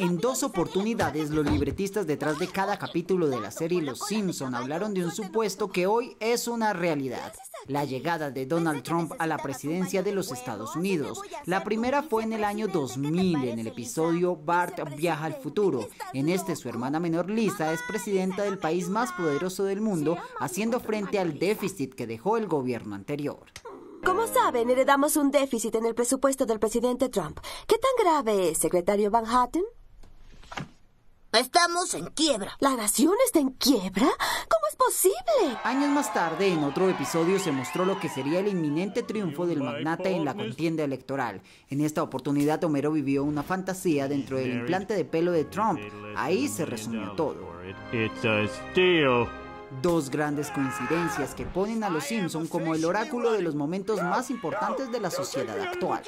En dos oportunidades, los libretistas detrás de cada capítulo de la serie Los Simpson hablaron de un supuesto que hoy es una realidad. La llegada de Donald Trump a la presidencia de los Estados Unidos. La primera fue en el año 2000, en el episodio Bart viaja al futuro. En este, su hermana menor Lisa es presidenta del país más poderoso del mundo, haciendo frente al déficit que dejó el gobierno anterior. Como saben, heredamos un déficit en el presupuesto del presidente Trump. ¿Qué tan grave es, secretario Van Hatten? Estamos en quiebra. ¿La nación está en quiebra? ¿Cómo es posible? Años más tarde, en otro episodio, se mostró lo que sería el inminente triunfo del magnate en la contienda electoral. En esta oportunidad, Homero vivió una fantasía dentro del implante de pelo de Trump. Ahí se resumió todo. Dos grandes coincidencias que ponen a los Simpson como el oráculo de los momentos más importantes de la sociedad actual.